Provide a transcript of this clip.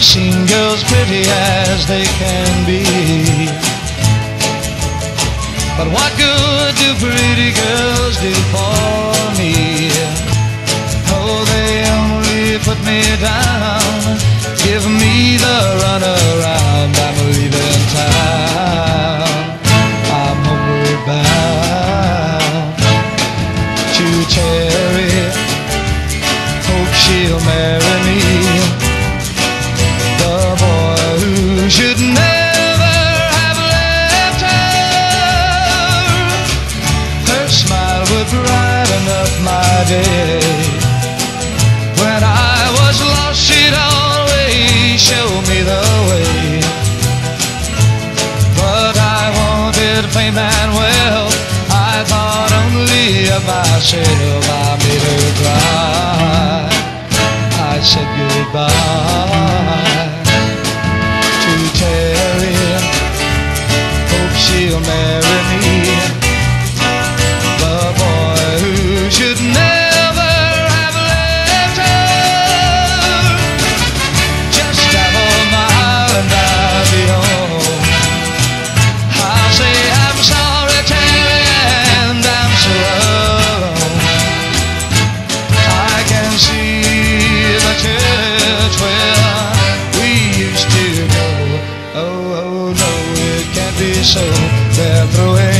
girls pretty as they can be. But what good do pretty girls do for me? Oh, they only put me down, give me the runaround. Would brighten up my day. When I was lost, she'd always show me the way. But I wanted fame and wealth. I thought only of myself. I made her cry. I said goodbye. so they're throwing